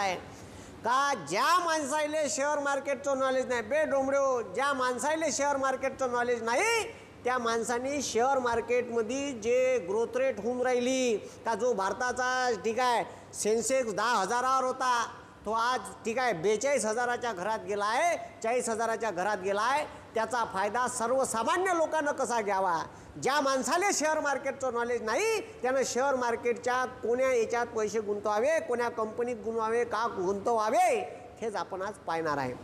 आहे. का ज्या माणसाले शेअर मार्केटचं नॉलेज नाही बे डोंबड्यो ज्या माणसाले शेअर मार्केटचं नॉलेज नाही त्या माणसाने शेअर मार्केटमध्ये जे ग्रोथ रेट होऊन राहिली का जो भारताचा ठीक आहे सेन्सेक्स दहा हजारावर होता. तो आज ठीक आहे बेचाळीस हजाराच्या घरात गेला आहे चाळीस हजाराच्या घरात गेला आहे. त्याचा फायदा सर्वसामान्य लोकांना कसा घ्यावा? ज्या माणसाला शेअर मार्केटचं नॉलेज नाही त्यानं शेअर मार्केटच्या कोण्या याच्यात पैसे गुंतवावे कोण्या कंपनीत गुंतवावे का गुंतवावे हेच आपण आज पाहणार आहे.